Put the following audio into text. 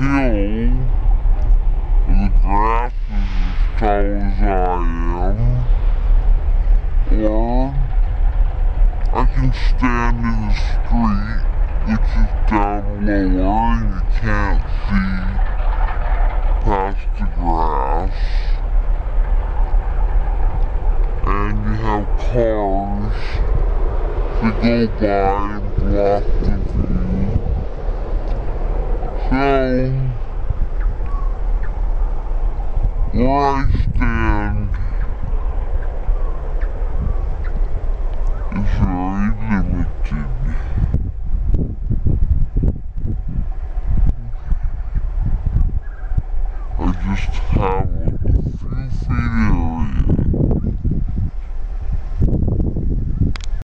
hill. where The grass is as tall as I am. Or I can stand in the street, which is down lower and you can't see past the grass. And you have cars that go by and block the Where